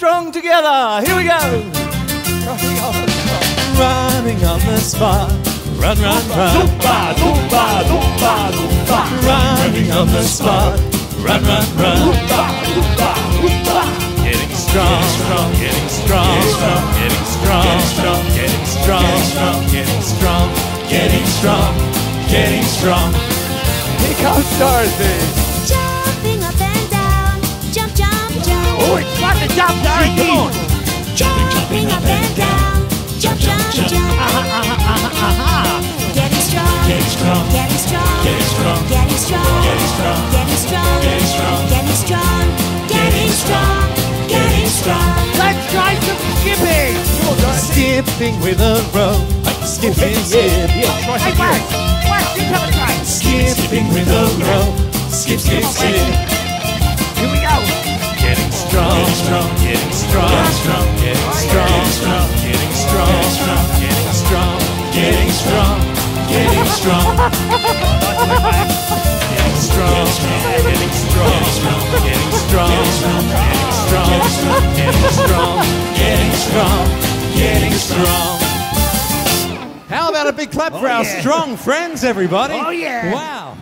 strong together. Here we go. Running on the spot. Run, run, run. Zumba, zumba, zumba, zumba. Running on the spot. Run, run, run. Zumba, zumba, zumba. Getting strong, strong, getting strong, strong, getting strong, getting strong, getting strong, getting strong, getting strong. Here comes Dorothy. Getting strong, getting strong, getting strong, getting strong, getting strong, getting strong. Let's try some skipping. Skipping with a rope. Skipping, skip, yeah. Hey, Wes. Wes, you come and try. Skipping with a rope. Skip, skip, skip. Here we go. Getting strong, strong, getting strong, strong, getting strong, strong, getting strong, strong, getting strong, getting strong, getting strong. Strong, getting strong, getting strong, getting strong. How about a big clap for oh, our yeah. strong friends, everybody? Oh, yeah. Wow.